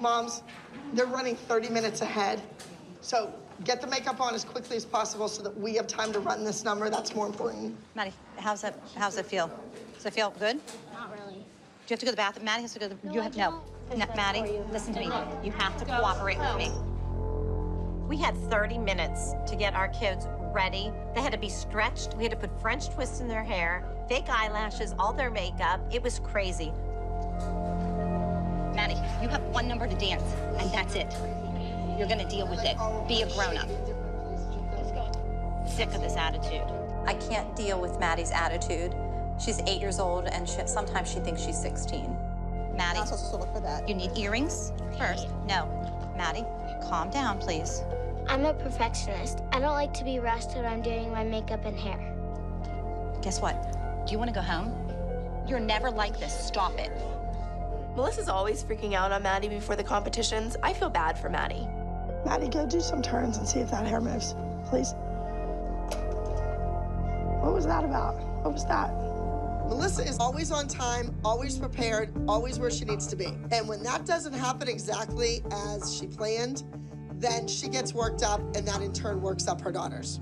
Moms, they're running 30 minutes ahead. So get the makeup on as quickly as possible so that we have time to run this number. That's more important. Maddie, how's it, how's it feel? Does it feel good? Not really. Do you have to go to the bathroom? Maddie has to go to the, No, you have, no. don't. No, Maddie, listen to me. You have to cooperate with me. We had 30 minutes to get our kids ready. They had to be stretched. We had to put French twists in their hair, fake eyelashes, all their makeup. It was crazy. Maddie, you have one number to dance, and that's it. You're gonna deal with it. Be a grown-up. Sick of this attitude. I can't deal with Maddie's attitude. She's eight years old, and she, sometimes she thinks she's 16. Maddie, Not supposed to look for that. you need earrings first. No. Maddie, calm down, please. I'm a perfectionist. I don't like to be rushed when I'm doing my makeup and hair. Guess what? Do you want to go home? You're never like this. Stop it. Melissa's always freaking out on Maddie before the competitions. I feel bad for Maddie. Maddie, go do some turns and see if that hair moves, please. What was that about? What was that? Melissa is always on time, always prepared, always where she needs to be. And when that doesn't happen exactly as she planned, then she gets worked up, and that in turn works up her daughters.